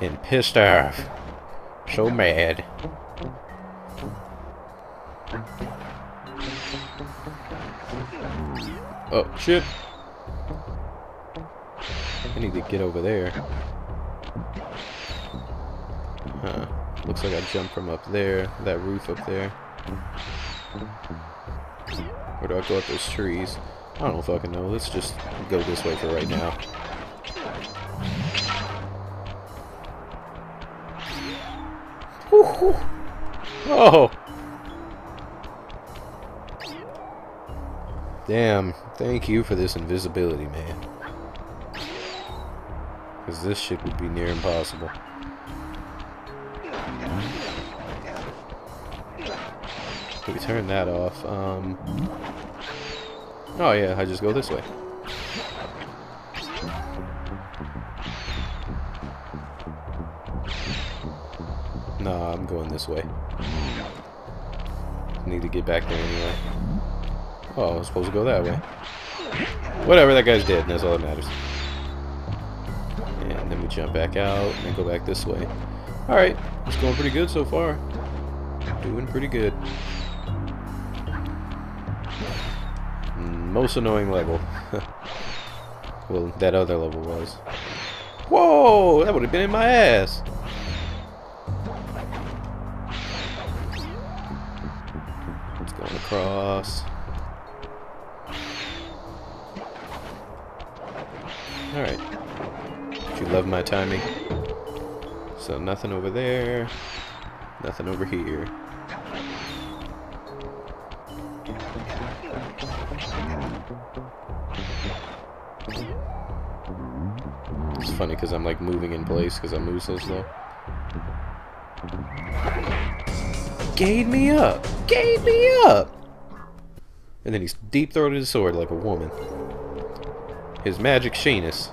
and pissed off. So mad. Oh, shit. I need to get over there. Huh. Looks like I jumped from up there, that roof up there. Or do I go up those trees? I don't fucking know. Let's just go this way for right now. Oh! Damn, thank you for this invisibility, man. Because this shit would be near impossible. we turn that off. Um, oh yeah, I just go this way. Nah, I'm going this way. Need to get back there anyway. Oh, I was supposed to go that way. Whatever, that guy's dead, and that's all that matters. And then we jump back out, and go back this way. Alright, it's going pretty good so far. Doing pretty good. Most annoying level. well, that other level was. Whoa! That would have been in my ass! It's going across. Alright. You love my timing. So nothing over there. Nothing over here. It's funny because I'm like moving in place because I move so slow. Gade me up! Gade me up! And then he's deep-throated his sword like a woman. His magic sheenus.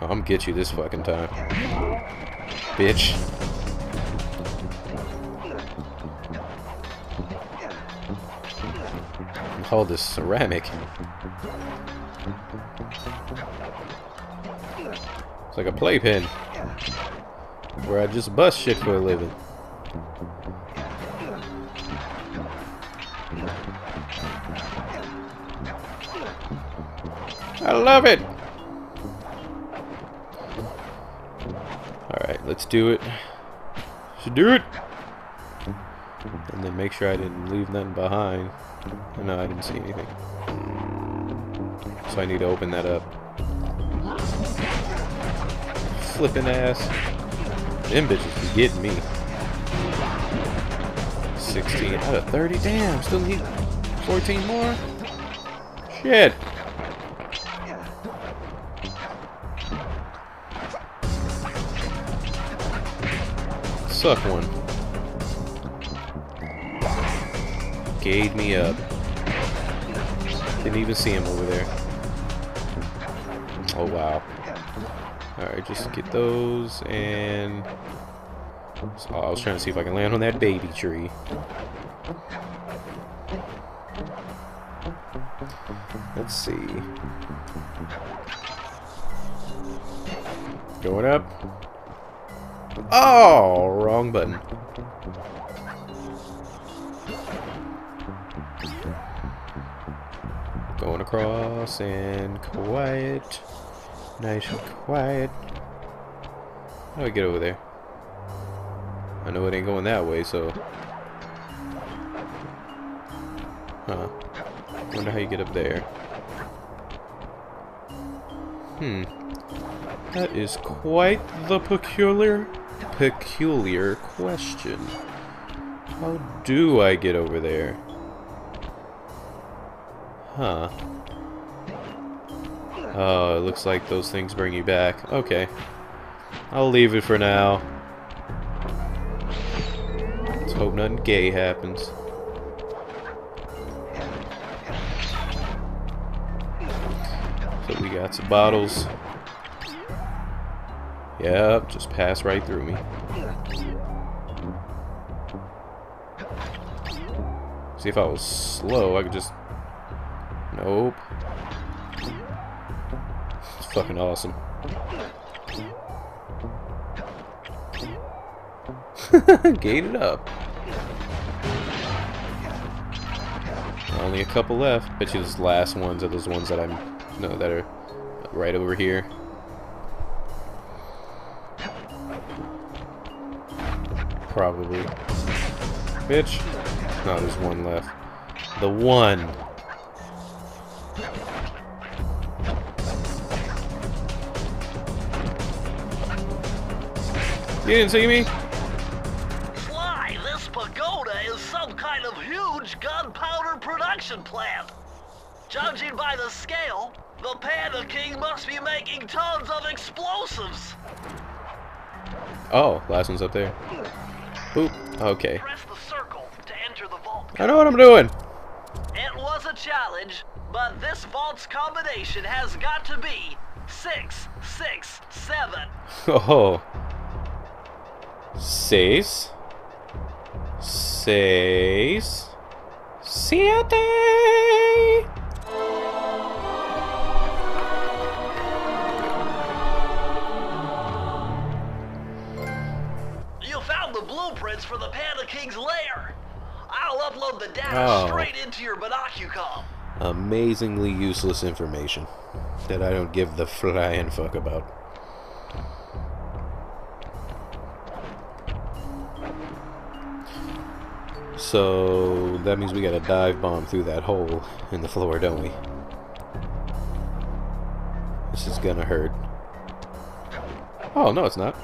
Oh, I'm get you this fucking time. Bitch. Call this ceramic. It's like a playpen. Where I just bust shit for a living. I love it! Alright, let's do it. Should do it! And then make sure I didn't leave nothing behind. No, I didn't see anything. So I need to open that up. Flipping ass. Them bitches be getting me. 16 out of 30. Damn, still need 14 more? Shit. Suck one. Gade me up. Didn't even see him over there. Oh wow. Alright, just get those and so I was trying to see if I can land on that baby tree. Let's see. Going up. Oh, wrong button. Going across and quiet. Nice and quiet. How do I get over there? I know it ain't going that way, so... Huh. Wonder how you get up there. Hmm. That is quite the peculiar, peculiar question. How do I get over there? Huh. Oh, it looks like those things bring you back. Okay. I'll leave it for now. Let's hope nothing gay happens. So we got some bottles. Yep, just pass right through me. See, if I was slow, I could just Nope. It's fucking awesome. Gated up. Only a couple left. Bet you those last ones are those ones that I'm no that are right over here. Probably. Bitch. No, there's one left. The one. You didn't see me? Sly, this pagoda is some kind of huge gunpowder production plant. Judging by the scale, the Panda King must be making tons of explosives. Oh, last one's up there. Boop. Okay. Press the circle to enter the vault. I know what I'm doing. It was a challenge, but this vault's combination has got to be six, six, seven. Oh. Seis. Seis. Siete. You found the blueprints for the Panda King's lair. I'll upload the data Oh. straight into your Binocucom. Amazingly useless information that I don't give the flying fuck about. So that means we gotta dive bomb through that hole in the floor, don't we? This is gonna hurt. Oh, no, it's not.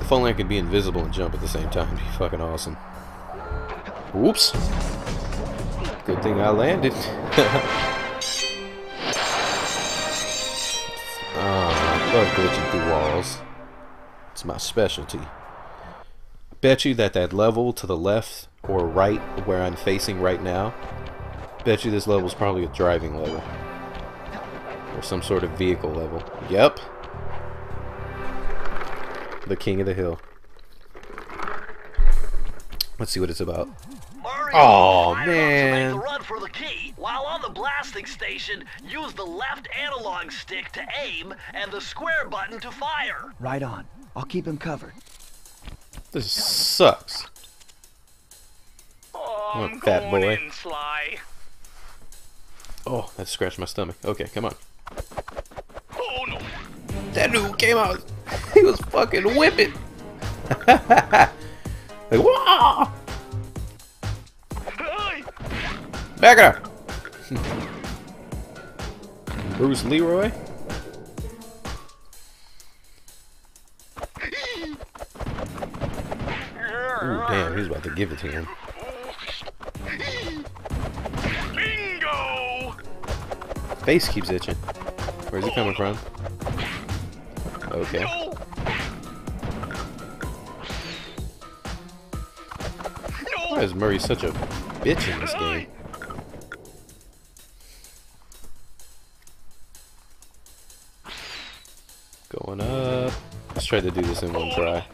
If only I could be invisible and jump at the same time, it'd be fucking awesome. Whoops. Good thing I landed. Ah, I love glitching through walls. It's my specialty. Bet you that that level to the left or right where I'm facing right now, bet you this level is probably a driving level. Or some sort of vehicle level. Yep. The king of the hill. Let's see what it's about. Mario Aw, is fired up man. To make the run for the key. While on the blasting station, use the left analog stick to aim and the square button to fire. Right on. I'll keep him covered. This sucks. Oh, I'm a I'm fat going boy. in. Oh, that scratched my stomach. Okay, come on. Oh no. That dude came out. He was fucking whipping. like, whoa! Hey! Back up. Bruce Leroy. Damn, about to give it to him. Bingo! Face keeps itching. Where's he coming from? Okay. No! Why is Murray such a bitch in this game? Going up. Let's try to do this in one try,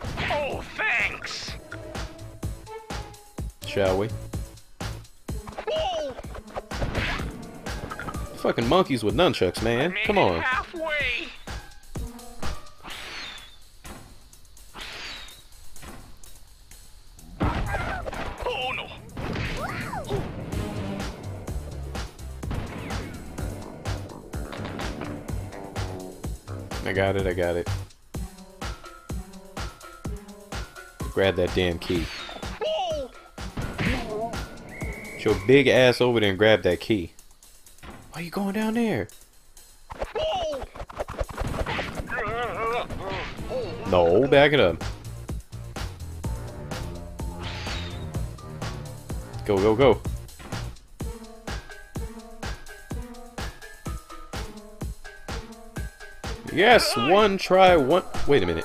shall we? Whoa! Fucking monkeys with nunchucks, man. Come on. Halfway! Oh no! I got it, I got it. Grab that damn key. Get your big ass over there and grab that key. Why are you going down there? No, back it up. Go, go, go. Yes, one try, one. Wait a minute.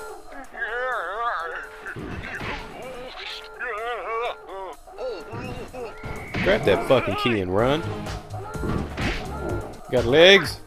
Grab that fucking key and run. Got legs?